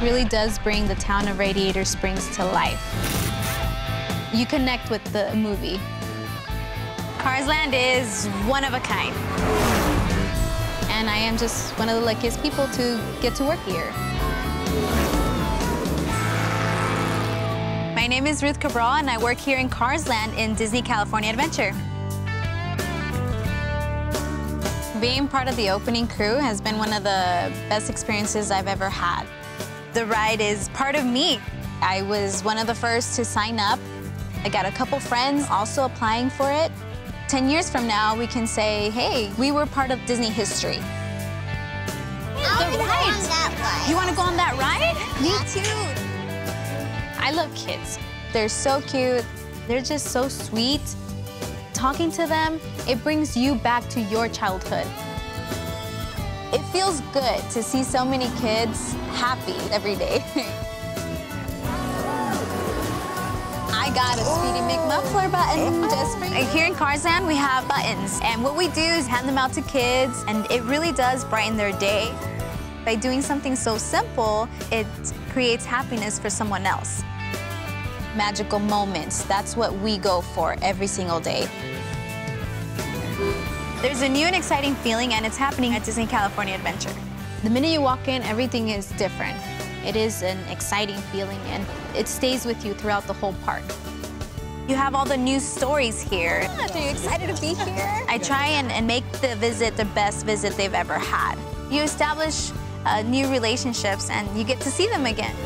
really does bring the town of Radiator Springs to life. You connect with the movie. Cars Land is one of a kind. And I am just one of the luckiest people to get to work here. My name is Ruth Cabral, and I work here in Cars Land in Disney California Adventure. Being part of the opening crew has been one of the best experiences I've ever had. The ride is part of me. I was one of the first to sign up. I got a couple friends also applying for it. 10 years from now, we can say, hey, we were part of Disney history. I the ride. You want to go on that ride? Me too. I love kids. They're so cute. They're just so sweet talking to them, it brings you back to your childhood. It feels good to see so many kids happy every day. I got a Speedy McMuffler button just for you. Here in Cars Land, we have buttons, and what we do is hand them out to kids, and it really does brighten their day. By doing something so simple, it creates happiness for someone else magical moments. That's what we go for every single day. There's a new and exciting feeling, and it's happening at Disney California Adventure. The minute you walk in, everything is different. It is an exciting feeling, and it stays with you throughout the whole park. You have all the new stories here. Yeah, are you excited to be here? I try and, and make the visit the best visit they've ever had. You establish uh, new relationships, and you get to see them again.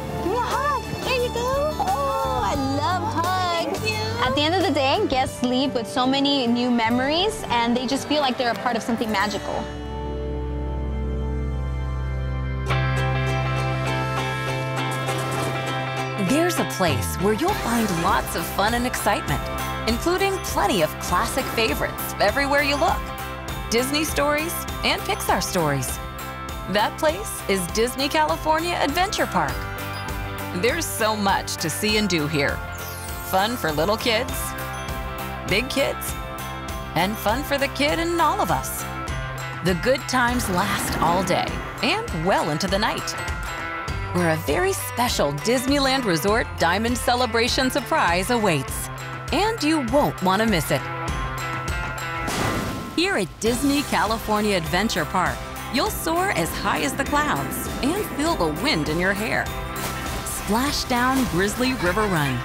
At the end of the day, guests leave with so many new memories, and they just feel like they're a part of something magical. There's a place where you'll find lots of fun and excitement, including plenty of classic favorites everywhere you look. Disney stories and Pixar stories. That place is Disney California Adventure Park. There's so much to see and do here. Fun for little kids, big kids, and fun for the kid and all of us. The good times last all day and well into the night. Where a very special Disneyland Resort Diamond Celebration surprise awaits. And you won't want to miss it. Here at Disney California Adventure Park, you'll soar as high as the clouds and feel the wind in your hair. Splash down Grizzly River Run.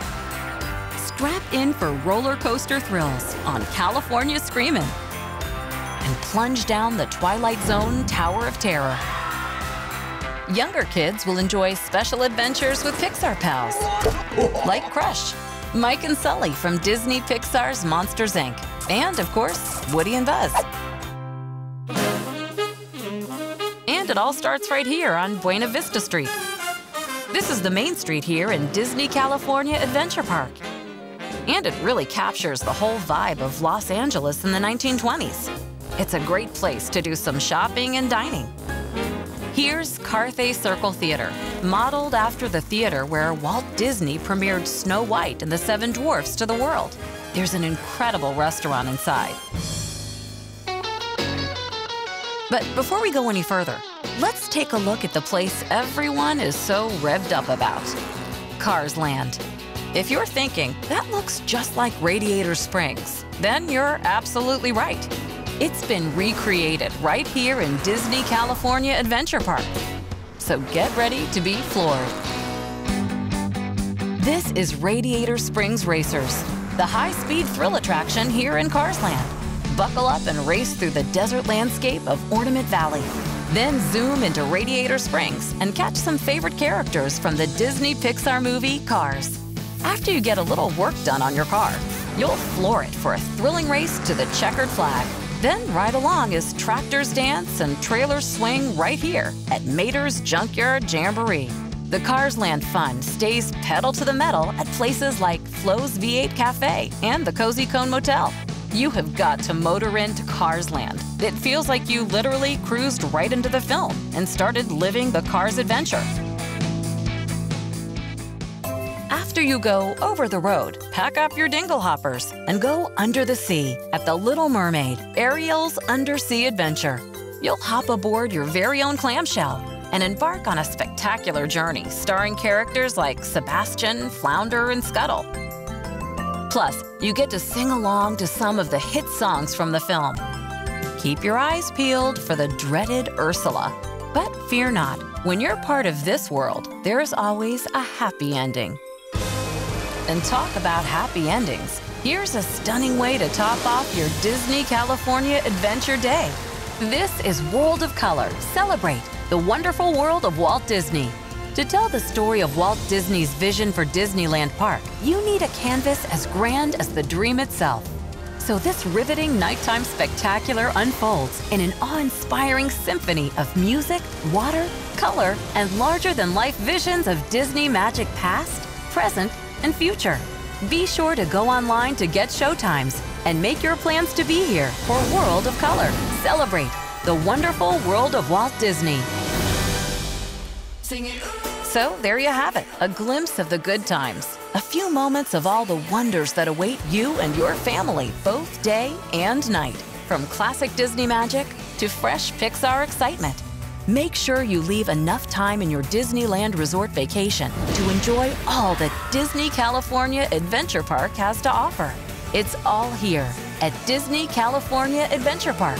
Strap in for roller coaster thrills on California Screamin'. And plunge down the Twilight Zone Tower of Terror. Younger kids will enjoy special adventures with Pixar pals, like Crush, Mike and Sully from Disney Pixar's Monsters, Inc., and, of course, Woody and Buzz. And it all starts right here on Buena Vista Street. This is the main street here in Disney California Adventure Park. And it really captures the whole vibe of Los Angeles in the 1920s. It's a great place to do some shopping and dining. Here's Carthay Circle Theater, modeled after the theater where Walt Disney premiered Snow White and the Seven Dwarfs to the world. There's an incredible restaurant inside. But before we go any further, let's take a look at the place everyone is so revved up about Cars Land. If you're thinking, that looks just like Radiator Springs, then you're absolutely right. It's been recreated right here in Disney California Adventure Park. So get ready to be floored. This is Radiator Springs Racers, the high-speed thrill attraction here in Cars Land buckle up and race through the desert landscape of Ornament Valley. Then zoom into Radiator Springs and catch some favorite characters from the Disney Pixar movie Cars. After you get a little work done on your car, you'll floor it for a thrilling race to the checkered flag. Then ride along as tractors dance and trailers swing right here at Mater's Junkyard Jamboree. The Cars Land fun stays pedal to the metal at places like Flo's V8 Cafe and the Cozy Cone Motel. You have got to motor into Cars Land. It feels like you literally cruised right into the film and started living the Cars adventure. After you go over the road, pack up your dingle hoppers and go under the sea at the Little Mermaid, Ariel's Undersea Adventure. You'll hop aboard your very own clamshell and embark on a spectacular journey starring characters like Sebastian, Flounder, and Scuttle. Plus, you get to sing along to some of the hit songs from the film. Keep your eyes peeled for the dreaded Ursula. But fear not, when you're part of this world, there's always a happy ending. And talk about happy endings. Here's a stunning way to top off your Disney California Adventure Day. This is World of Color. Celebrate the wonderful world of Walt Disney. To tell the story of Walt Disney's vision for Disneyland Park, you need a canvas as grand as the dream itself. So this riveting nighttime spectacular unfolds in an awe-inspiring symphony of music, water, color, and larger-than-life visions of Disney magic past, present, and future. Be sure to go online to get showtimes and make your plans to be here for World of Color. Celebrate the wonderful world of Walt Disney. So there you have it, a glimpse of the good times. A few moments of all the wonders that await you and your family both day and night. From classic Disney magic to fresh Pixar excitement. Make sure you leave enough time in your Disneyland resort vacation to enjoy all that Disney California Adventure Park has to offer. It's all here at Disney California Adventure Park